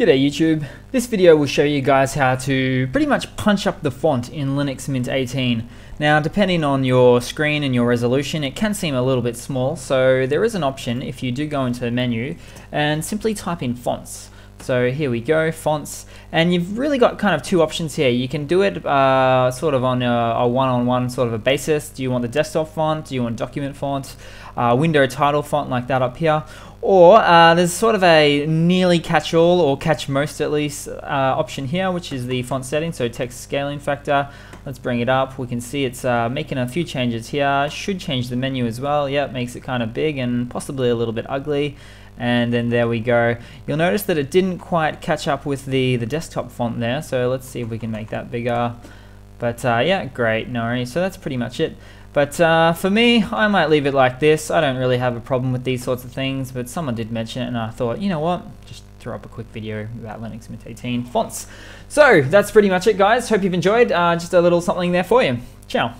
G'day YouTube. This video will show you guys how to pretty much punch up the font in Linux Mint 18. Now depending on your screen and your resolution it can seem a little bit small so there is an option if you do go into the menu and simply type in fonts. So here we go, fonts, and you've really got kind of two options here. You can do it uh, sort of on a one-on-one -on -one sort of a basis. Do you want the desktop font? Do you want document font? Uh, window title font like that up here? Or uh, there's sort of a nearly catch-all or catch most at least uh, option here, which is the font setting, so text scaling factor. Let's bring it up. We can see it's uh, making a few changes here. Should change the menu as well. Yep, makes it kind of big and possibly a little bit ugly and then there we go. You'll notice that it didn't quite catch up with the, the desktop font there, so let's see if we can make that bigger. But uh, yeah, great, no worries. So that's pretty much it. But uh, for me, I might leave it like this. I don't really have a problem with these sorts of things, but someone did mention it and I thought, you know what, just throw up a quick video about Linux Mint 18 fonts. So that's pretty much it, guys. Hope you've enjoyed. Uh, just a little something there for you. Ciao.